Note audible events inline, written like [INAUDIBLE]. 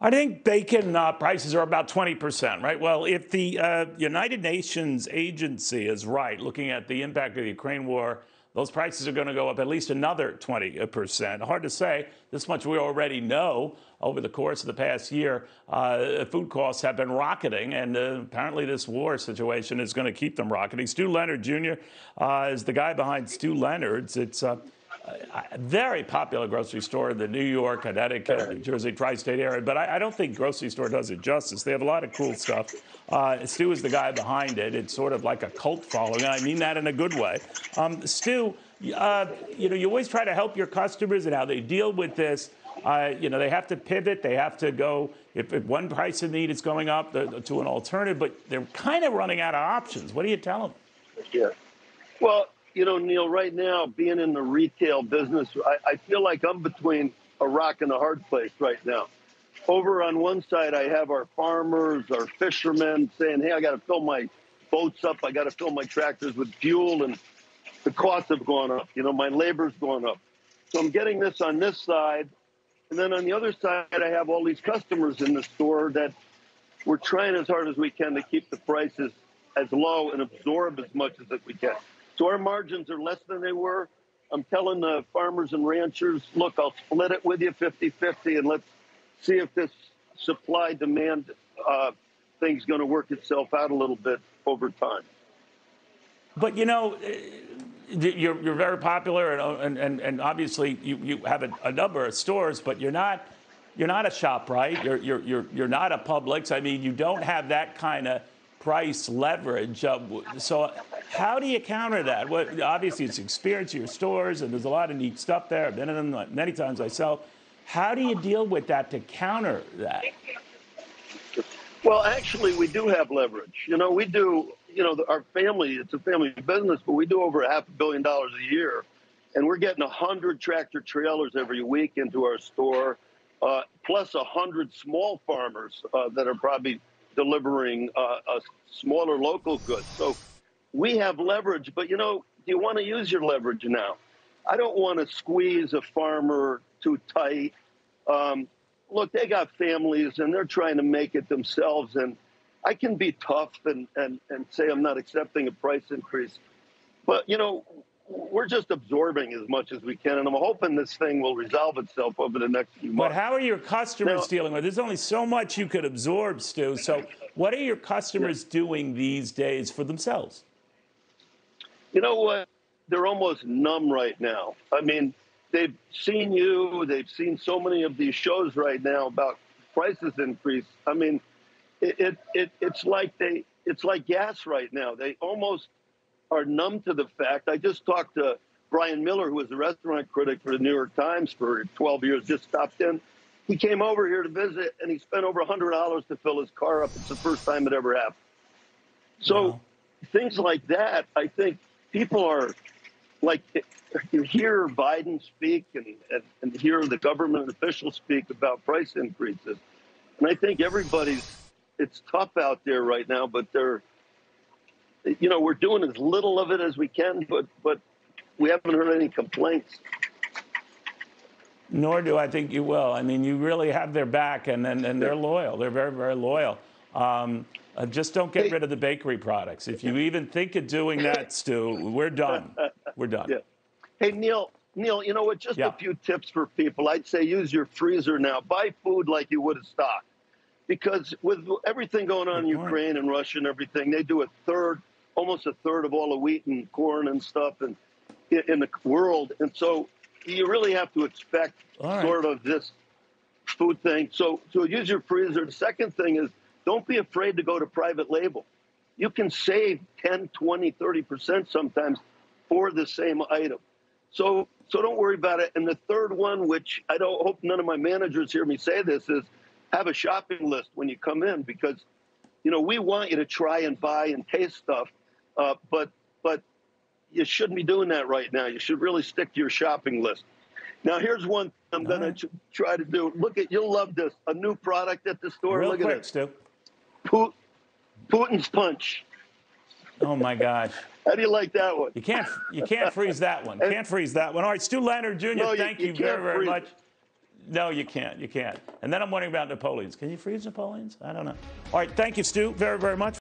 I think bacon uh, prices are about 20%, right? Well, if the uh, United Nations agency is right, looking at the impact of the Ukraine war, those prices are going to go up at least another 20%. Hard to say. This much we already know. Over the course of the past year, uh, food costs have been rocketing, and uh, apparently this war situation is going to keep them rocketing. Stew Leonard Jr. Uh, is the guy behind Stew Leonard's. It's uh, a very popular grocery store in the New York, Connecticut, New Jersey, tri-state area. But I, I, don't think grocery store does it justice. They have a lot of cool stuff. Uh, Stew is the guy behind it. It's sort of like a cult following, and I mean that in a good way. Um, Stew, uh, you know, you always try to help your customers and how they deal with this. Uh, you know, they have to pivot. They have to go, if, if one price of meat is going up, to an alternative, but they're kind of running out of options. What do you tell them? Yeah. Well, you know, Neil, right now, being in the retail business, I, I feel like I'm between a rock and a hard place right now. Over on one side, I have our farmers, our fishermen saying, hey, I got to fill my boats up. I got to fill my tractors with fuel, and the costs have gone up. You know, my labor's gone up. So I'm getting this on this side. And then on the other side, I have all these customers in the store that we're trying as hard as we can to keep the prices as low and absorb as much as we can. So our margins are less than they were. I'm telling the farmers and ranchers, look, I'll split it with you 50 50 and let's see if this supply demand uh, thing's going to work itself out a little bit over time. But you know, eh, you're, you're very popular, and, and, and obviously you, you have a, a number of stores, but you're not you're not a ShopRite? You're, you're, you're, you're not a Publix. I mean, you don't have that kind of price leverage. So how do you counter that? What, obviously, it's experience your stores, and there's a lot of neat stuff there. I've been in them many times myself. How do you deal with that to counter that? Well, actually, we do have leverage. You know, we do. You know, our family. It's a family business, but we do over a half a billion dollars a year, and we're getting a hundred tractor trailers every week into our store, uh, plus a hundred small farmers uh, that are probably delivering uh, a smaller local goods. So we have leverage, but you know, do you want to use your leverage now? I don't want to squeeze a farmer too tight. Um, look, they got families and they're trying to make it themselves. And I can be tough and, and, and say I'm not accepting a price increase. But, you know, we're just absorbing as much as we can, and I'm hoping this thing will resolve itself over the next few months. But how are your customers now, dealing with? There's only so much you could absorb, Stew. So, what are your customers yeah. doing these days for themselves? You know what? They're almost numb right now. I mean, they've seen you. They've seen so many of these shows right now about prices increase. I mean, it, it, it it's like they it's like gas right now. They almost are numb to the fact. I just talked to Bryan Miller, who was a restaurant critic for the New York Times for 12 years, just stopped in. He came over here to visit and he spent over $100 to fill his car up. It's the first time it ever happened. So wow. things like that, I think people are like, you hear Biden speak and, and, and hear the government officials speak about price increases. And I think everybody's, it's tough out there right now, but they're, you know, we're doing as little of it as we can, but but we haven't heard any complaints. Nor do I think you will. I mean, you really have their back, and and, and they're loyal. They're very very loyal. Um, uh, just don't get rid of the bakery products. If you even think of doing that, Stew, we're done. We're done. Yeah. Hey Neil, Neil, you know what? Just yeah. a few tips for people. I'd say use your freezer now. Buy food like you would a stock, because with everything going on Good in point. Ukraine and Russia and everything, they do a third almost a third of all the wheat and corn and stuff and in the world. And so you really have to expect right. sort of this food thing. So, so use your freezer. The second thing is don't be afraid to go to private label. You can save 10, 20, 30% sometimes for the same item. So, so don't worry about it. And the third one, which I don't hope none of my managers hear me say this, is have a shopping list when you come in because, you know, we want you to try and buy and taste stuff uh, but but you shouldn't be doing that right now. You should really stick to your shopping list. Now, here's one I'm going right. to try to do. Look at you'll love this. A new product at the store. Real Look quick, at it. Stew. Putin's punch. Oh my gosh. How do you like that one? You can't you can't freeze that one. [LAUGHS] Can't freeze that one. All right, Stew Leonard Jr. No, thank you, you, you very very much. No, you can't. You can't. And then I'm wondering about Napoleons. Can you freeze Napoleons? I don't know. All right. Thank you, Stew, very, very much.